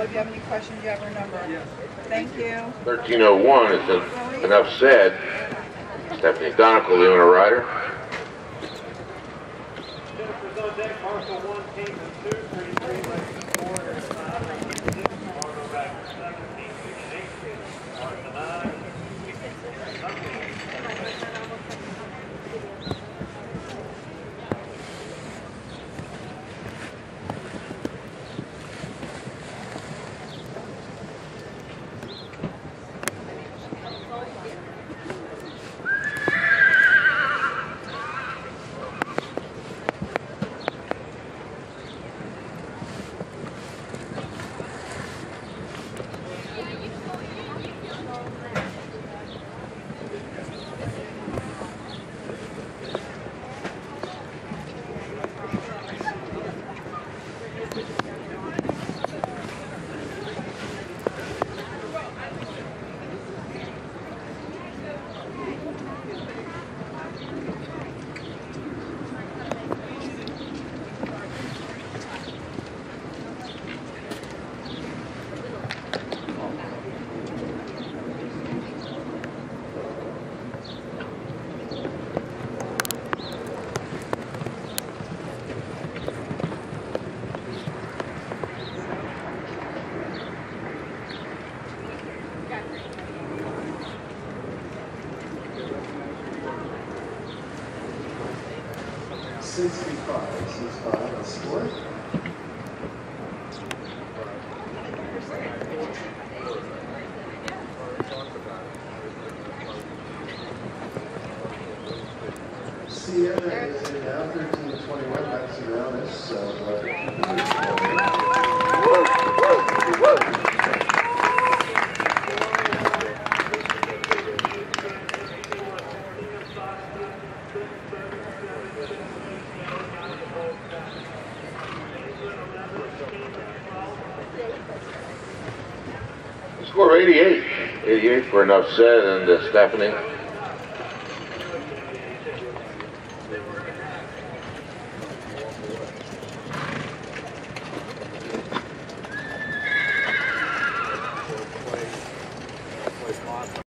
if you have any questions, you have her number. Thank you. 1301 is en- enough said. Stephanie Danhakl, the owner rider. Jennifer's 65, 65 on score. Sierra is Score 88. 88 for enough said, and uh, Stephanie.